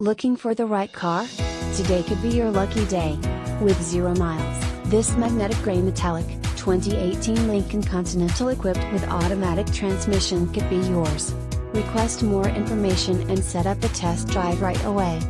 Looking for the right car? Today could be your lucky day. With zero miles, this magnetic gray metallic, 2018 Lincoln Continental equipped with automatic transmission could be yours. Request more information and set up a test drive right away.